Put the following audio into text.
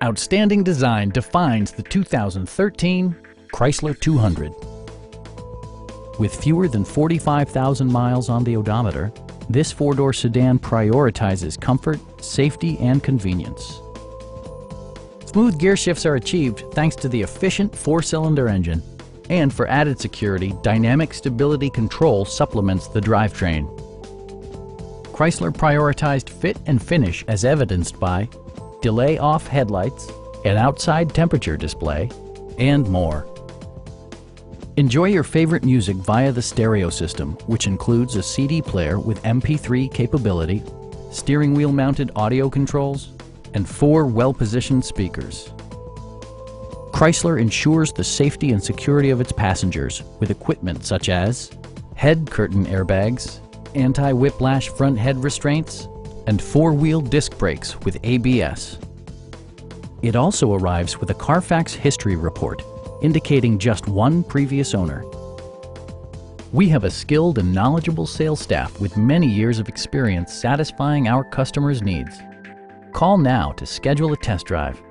Outstanding design defines the 2013 Chrysler 200. With fewer than 45,000 miles on the odometer, this four-door sedan prioritizes comfort, safety, and convenience. Smooth gear shifts are achieved thanks to the efficient four-cylinder engine. And for added security, Dynamic Stability Control supplements the drivetrain. Chrysler prioritized fit and finish as evidenced by delay off headlights, an outside temperature display, and more. Enjoy your favorite music via the stereo system, which includes a CD player with MP3 capability, steering wheel mounted audio controls, and four well-positioned speakers. Chrysler ensures the safety and security of its passengers with equipment such as head curtain airbags, anti-whiplash front head restraints, and four-wheel disc brakes with ABS. It also arrives with a Carfax history report indicating just one previous owner. We have a skilled and knowledgeable sales staff with many years of experience satisfying our customers' needs. Call now to schedule a test drive.